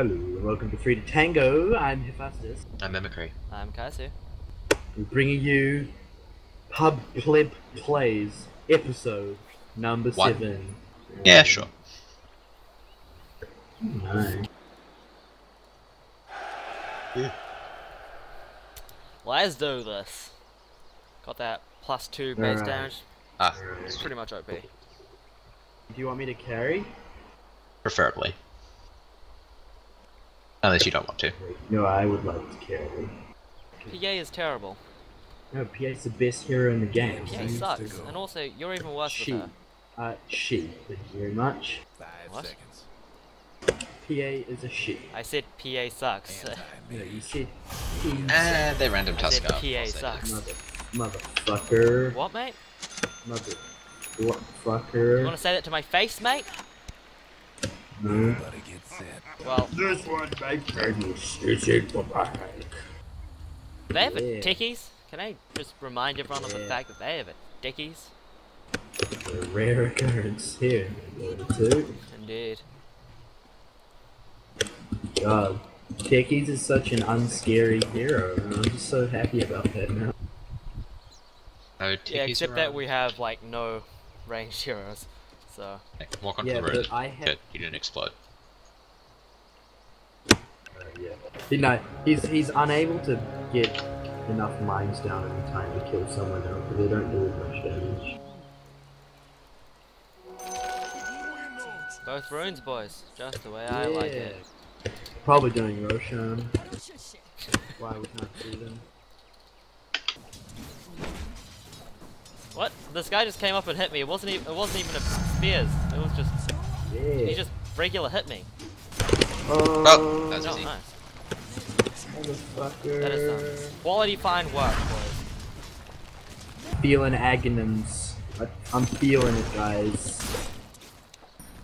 Hello, and welcome to Free to Tango. I'm Hephaestus. I'm Mimicry. I'm Kaisu. We're bringing you Pub Pleb Plays episode number One. seven. Yeah, sure. No. Let's do this. Got that plus two base Alright. damage. Ah, It's pretty much OP. Do you want me to carry? preferably. Unless you don't want to. No, I would like to carry. PA is terrible. No, PA's the best hero in the game. PA so- sucks. And also, you're even worse She. with her. Uh, she. Thank you very much. What? Seconds. PA is a she. I said PA sucks. No, you said he. Ah, they random I said PA sucks. Mother, motherfucker. What, mate? Mother, what fucker? You want to say that to my face, mate? No. Well, This one, my goodness, is it black? do they have a Yeah. Techies? Can I just remind everyone of the fact that they have a dickies? A rare occurrence here. Two. Indeed. God, Techies is such an unscary hero, and I'm just so happy about that now. No Yeah, Techies except that we have, like, no ranged heroes. So, Hey, Walk onto Yeah, the road. but I have. Good, you didn't explode. Uh, yeah. You know, he's he's unable to get enough mines down in time to kill someone else, but they don't do as much damage. both runes, boys. Just the way I like it. Probably doing Roshan. Why we can't see them? What? This guy just came up and hit me. It wasn't even. It wasn't even a spears. It was just. Yeah. He just regular hit me. Oh, Oh, that's Oh, easy. nice. motherfucker. That is some quality fine work, boys. Feeling agonyms. I, I'm feeling it, guys.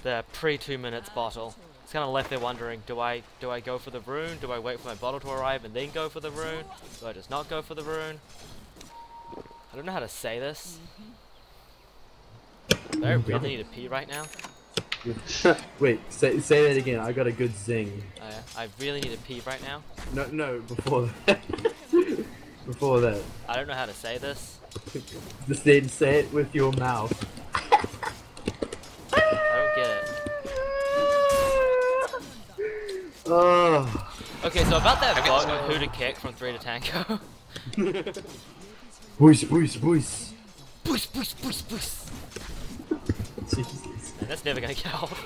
The pre two minutes bottle. It's kind of left there wondering: Do I do I go for the rune? Do I wait for my bottle to arrive and then go for the rune? Do I just not go for the rune? I don't know how to say this. Do I really need a pee right now? Wait, say, say that again. I got a good zing. Uh, I really need a pee right now. No, no, before that. before that. I don't know how to say this. Just then say it with your mouth. I don't get it. Oh. Okay, so about that Okay, vote let's with who to kick from three to tango. Boys, boys, boys. boost, boost, boost, boost. Jesus. Man, that's never gonna get old.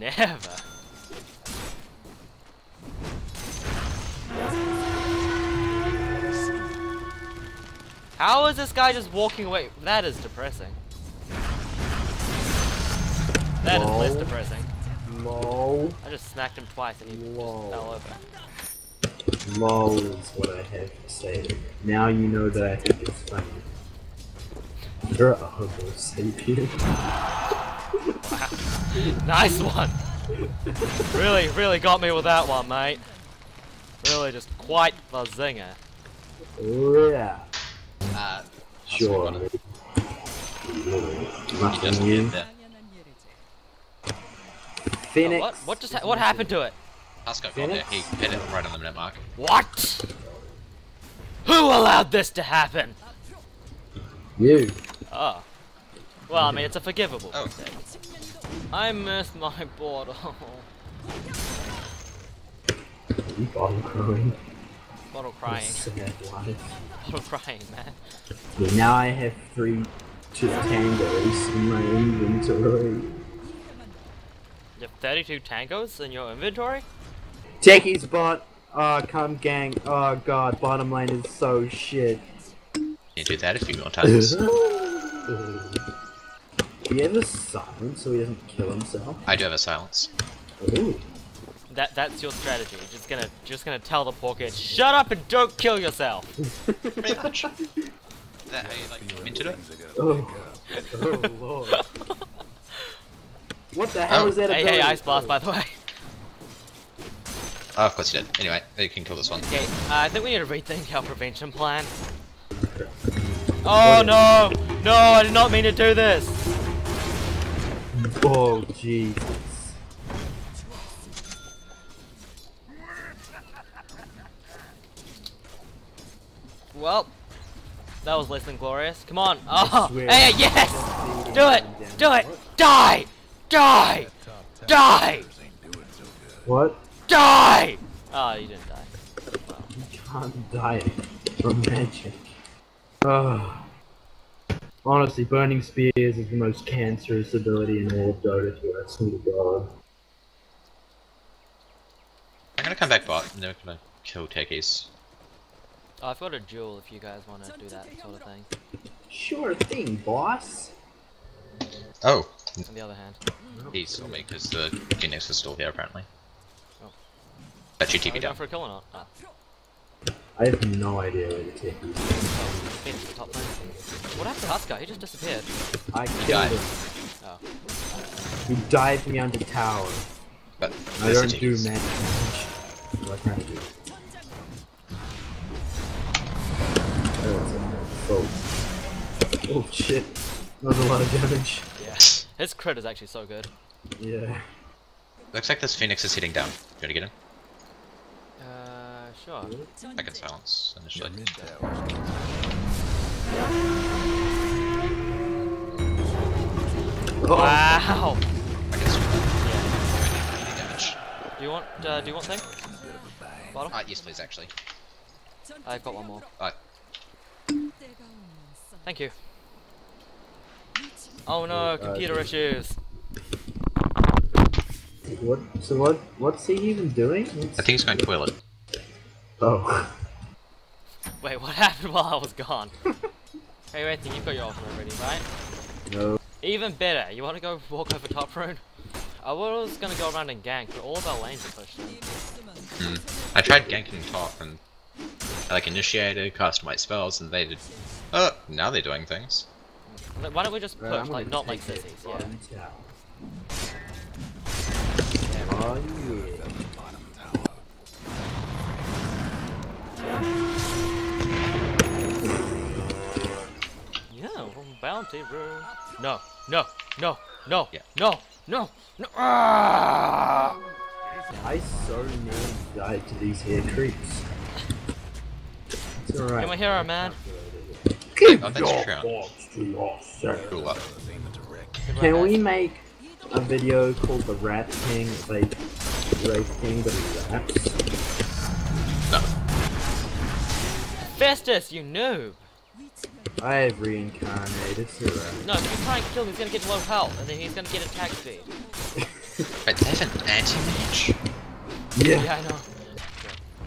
Never. How is this guy just walking away? That is depressing. That is less depressing. Lol. I just smacked him twice and he Lol. just fell over. Lol is what I have to say. Now you know that I think it's funny. You're a homo sapien. Nice one! really, really got me with that one, mate. Really just quite the zinger. Yeah. Uh, Sure. Nothing doesn't new. get there. Oh, Phoenix. what? What just? Ha what happened to it? Tusker got there. He hit it right on the minute mark. What? Who allowed this to happen? You. Oh. Well, I mean, it's a forgivable Oh. mistake. I missed my bottle. You bottle crying. bottle a crying. Sad life. Bottle crying, man. Yeah, now I have three two tangos in my inventory. You have 32 tangos in your inventory? Techie's bot. Oh, come gang. Oh god, bottom lane is so shit. You do that a few more times. Do you have a silence so he doesn't kill himself? I do have a silence. Ooh. That that's your strategy. You're just gonna just gonna tell the poor kid, shut up and don't kill yourself. Pretty much. Is that how you like minted it? Oh. oh lord. What the hell Oh. is that hey, hey, Ice Blast, by the way. Oh, of course you did. Anyway, you can kill this one. Okay, uh, I think we need to rethink our prevention plan. Oh, oh no! No, I did not mean to do this! Oh, Jesus. Well, that was less than glorious. Come on! Oh! Hey, yes! Do it! Do it! Die! Die! Die! What? Die! Oh, you didn't die. You can't die from magic. Ugh. Honestly, Burning Spears is the most cancerous ability in all of Dota 2, I swear to oh God. I'm gonna come back bot and then we're gonna kill techies. Oh, I've got a jewel if you guys want to do that sort of thing. Sure thing, boss. Oh, On the other hand. he saw me because the Phoenix is still here apparently. Oh. That you TP going down. for a kill or not? Ah, I have no idea where the TP is. Top lane. What happened to Huskar? He just disappeared. I killed him. Oh. He dived me under tower. But I there's don't do techies. magic damage. What can I do? Oh, oh shit. That was a lot of damage. Yeah. His crit is actually so good. Yeah. Looks like this Phoenix is hitting down. You wanna get him? Uh, sure. I can silence initially. Oh, Wow! I can survive. Any damage. Do you want, uh, do you want thing? Bottom? Uh, yes please actually. I've got one more. Uh, Thank you. Oh no, computer issues. What? So what? What's he even doing? What's- I think he's going toilet. Oh. Wait, what happened while I was gone? hey, Ranting, you've got your ultimate ready, right? No. Even better, you want to go walk over top rune? I was gonna go around and gank, but all of our lanes are pushed in. Hmm. I tried ganking top and I like initiated, cast my spells, and they did. Oh, now they're doing things. Why don't we just push, Right, like, not like take it sissies, yeah. bottom tower. Oh yeah. Yeah, bounty room. No, no, no, no, Yeah. no, no, no. Ah! I so nearly died to these here creeps. It's alright. You're my hero, man. Keep Oh, your for thoughts to yourself. Cool up. Good Can we make a video called the Rat King, like Wraith King, but he raps? No. Festus, you noob! I have reincarnated. It's alright. No, if you try and kill him, he's gonna get low health, and then he's gonna get attack speed. But they have an anti-mage. Yeah. Yeah, I know. Go,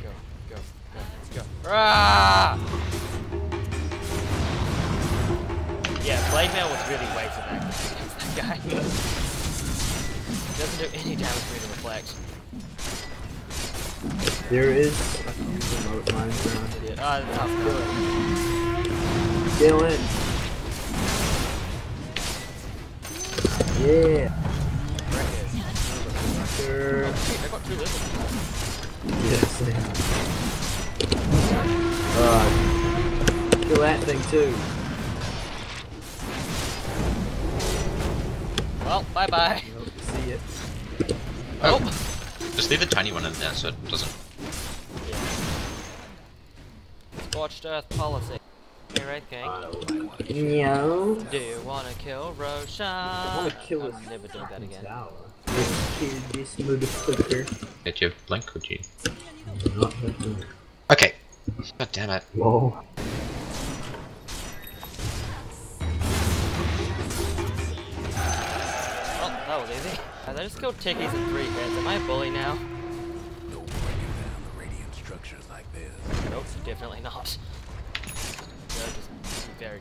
go, go, go, go. Ah! Yeah, Blade Mail was really way too active that guy. Doesn't do any damage for me to reflect. There is a few remote mines around here. Idiot. Dylan. Yeah. Sure. Oh, shoot, I got two lizards. Yes. Uh, kill that thing too. Well, bye bye. See it. Oh! Just leave the tiny one in there so it doesn't. Yeah. Scorched Earth policy. Hey, Red King. No. Do you wanna kill Roshan? I wanna kill I'm this never doing that again. Tower. Let's kill this motherfucker. Did you blink? Would you? Okay. God damn it. Whoa. Oh, that was easy. I just killed Techies in three hits. Am I a bully now? Don't bring down the radiant structures like this. Nope, definitely not. Very.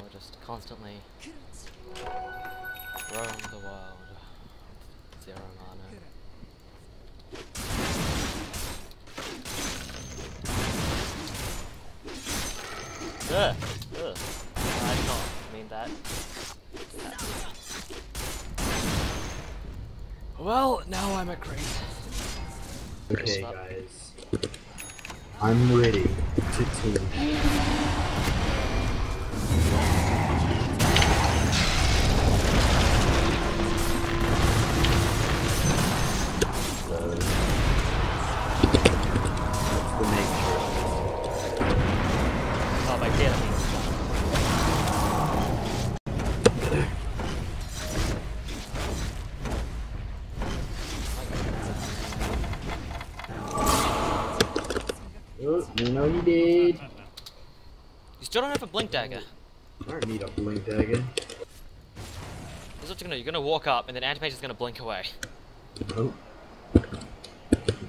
We're constantly roam the world. Zero mana. Ugh. Ugh. I did not mean that. Well, now I'm a creep. Okay, guys. I'm ready to teach. You know you did. You still don't have a blink dagger. I don't need a blink dagger. Here's what you're gonna do. You're gonna walk up, and then Animation's gonna blink away. Oh.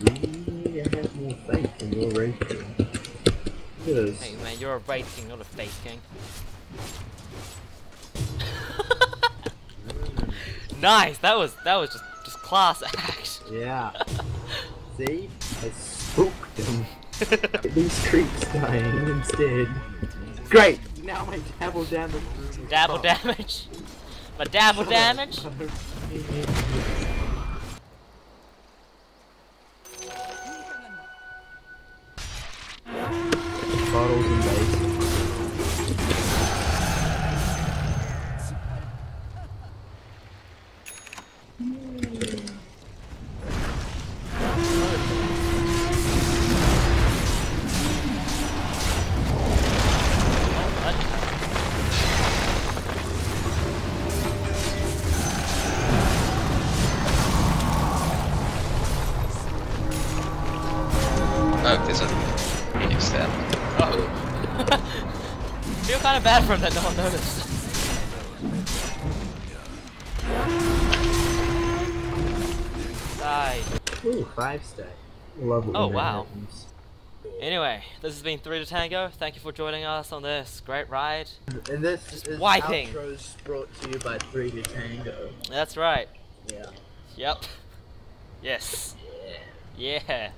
Really, I have more faith in your rating. Yes. Hey man, you're a raid king, not a faith king. nice. That was that was just just class act. Yeah. See? I spooked him. These creeps dying instead. Great! Now my double damage. Dabble damage. My dabble damage. kind of bad for him that no one noticed. Die. Ooh, five stack. Love it. when Oh, wow. happens. Anyway, this has been Three to Tango. Thank you for joining us on this great ride. And this Just is wiping. outro's brought to you by 3 to Tango. That's right. Yeah. Yep. Yes. Yeah. Yeah.